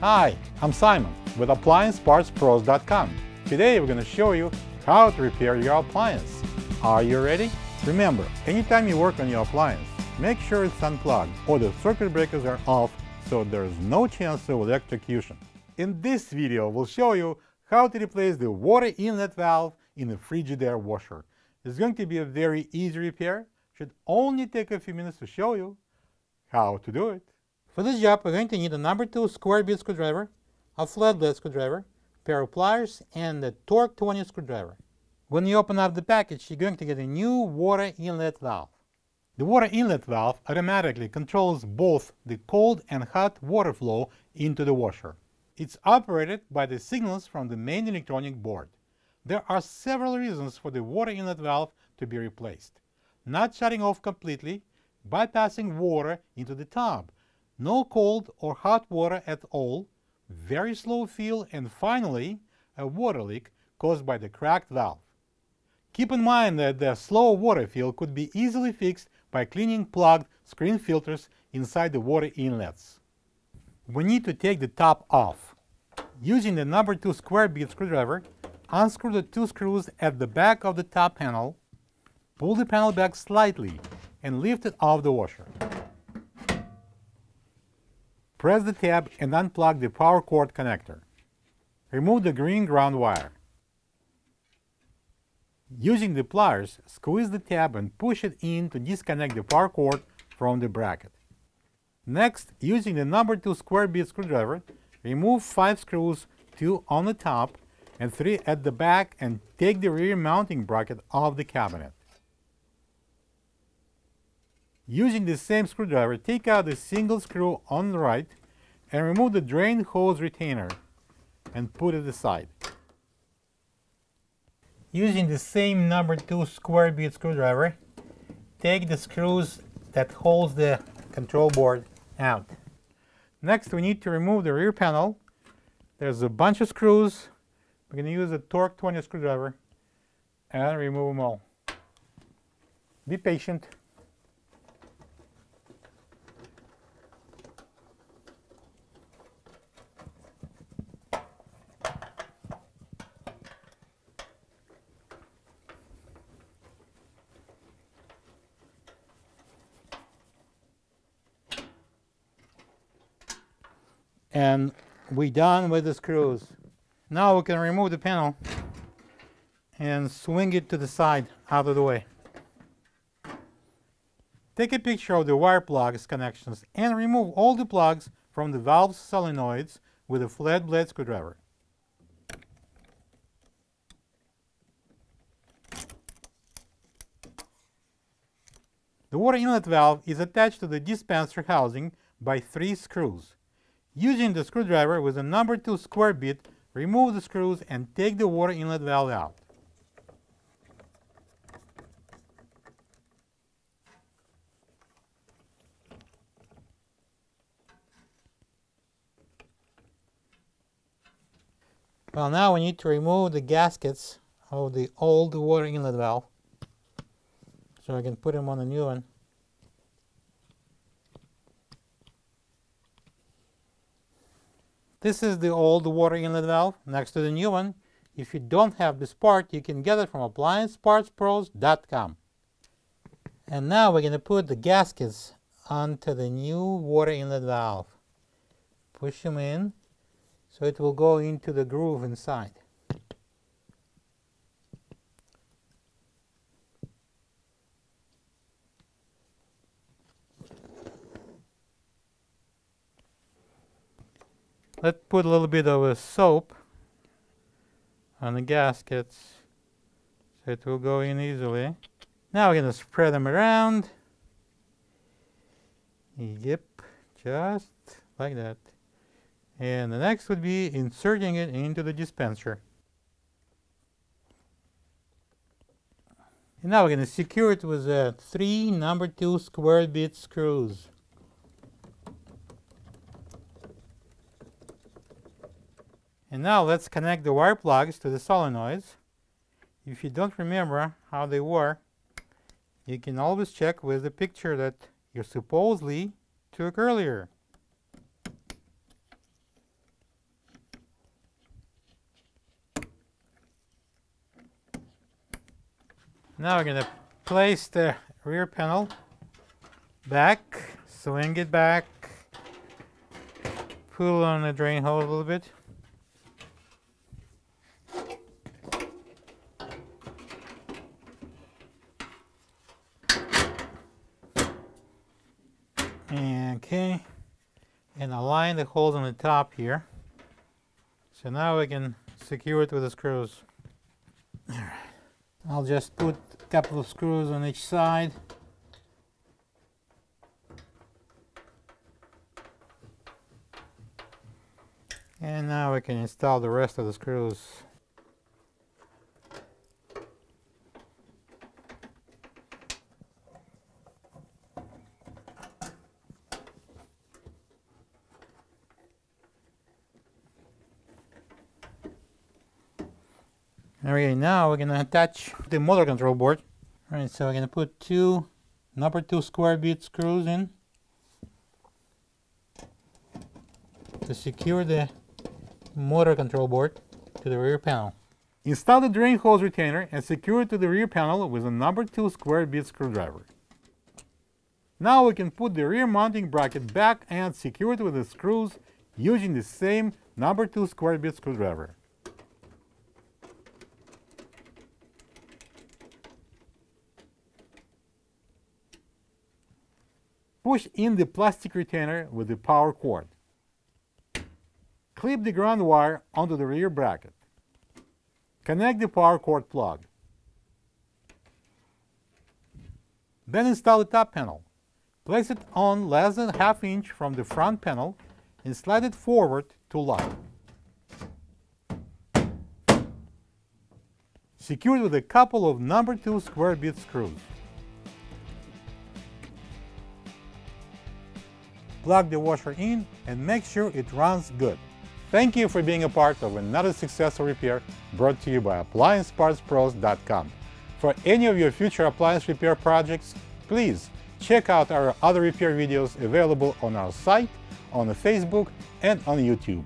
Hi, I'm Simon with AppliancePartsPros.com. Today we're going to show you how to repair your appliance. Are you ready? Remember, anytime you work on your appliance, make sure it's unplugged or the circuit breakers are off so there's no chance of electrocution. In this video, we'll show you how to replace the water inlet valve in the Frigidaire washer. It's going to be a very easy repair. Should only take a few minutes to show you how to do it. For this job, we're going to need a number 2 square bit screwdriver, a flat blade screwdriver, pair of pliers, and a Torx 20 screwdriver. When you open up the package, you're going to get a new water inlet valve. The water inlet valve automatically controls both the cold and hot water flow into the washer. It's operated by the signals from the main electronic board. There are several reasons for the water inlet valve to be replaced. Not shutting off completely, bypassing water into the tub, no cold or hot water at all, very slow fill, and finally, a water leak caused by the cracked valve. Keep in mind that the slow water fill could be easily fixed by cleaning plugged screen filters inside the water inlets. We need to take the top off. Using the number 2 square bit screwdriver, unscrew the two screws at the back of the top panel, pull the panel back slightly, and lift it off the washer. Press the tab and unplug the power cord connector. Remove the green ground wire. Using the pliers, squeeze the tab and push it in to disconnect the power cord from the bracket. Next, using the number 2 square bit screwdriver, remove 5 screws, 2 on the top and 3 at the back and take the rear mounting bracket off the cabinet. Using the same screwdriver, take out the single screw on the right and remove the drain hose retainer and put it aside. Using the same number 2 square bit screwdriver, take the screws that holds the control board out. Next we need to remove the rear panel. There's a bunch of screws. We're going to use a Torx 20 screwdriver and remove them all. Be patient. And we're done with the screws. Now we can remove the panel and swing it to the side out of the way. Take a picture of the wire plugs connections and remove all the plugs from the valve solenoids with a flat blade screwdriver. The water inlet valve is attached to the dispenser housing by three screws. Using the screwdriver with a number 2 square bit, remove the screws and take the water inlet valve out. Well, now we need to remove the gaskets of the old water inlet valve so I can put them on the new one. This is the old water inlet valve next to the new one. If you don't have this part, you can get it from appliancepartspros.com. And now we're going to put the gaskets onto the new water inlet valve. Push them in so it will go into the groove inside. Let's put a little bit of a soap on the gaskets so it will go in easily. Now we're going to spread them around. Yep, just like that. And the next would be inserting it into the dispenser. And now we're going to secure it with uh, three number two square bit screws. And now let's connect the wire plugs to the solenoids. If you don't remember how they were, you can always check with the picture that you supposedly took earlier. Now we're going to place the rear panel back, swing it back, pull on the drain hole a little bit. Align the holes on the top here. So now we can secure it with the screws. I'll just put a couple of screws on each side. And now we can install the rest of the screws. Now we're gonna attach the motor control board. Alright, so we're gonna put two number two square bit screws in to secure the motor control board to the rear panel. Install the drain hose retainer and secure it to the rear panel with a number two square bit screwdriver. Now we can put the rear mounting bracket back and secure it with the screws using the same number two square bit screwdriver. Push in the plastic retainer with the power cord. Clip the ground wire onto the rear bracket. Connect the power cord plug. Then install the top panel. Place it on less than half inch from the front panel and slide it forward to lock. Secured with a couple of number 2 square bit screws. Plug the washer in and make sure it runs good. Thank you for being a part of another successful repair brought to you by AppliancePartsPros.com. For any of your future appliance repair projects, please check out our other repair videos available on our site, on Facebook, and on YouTube.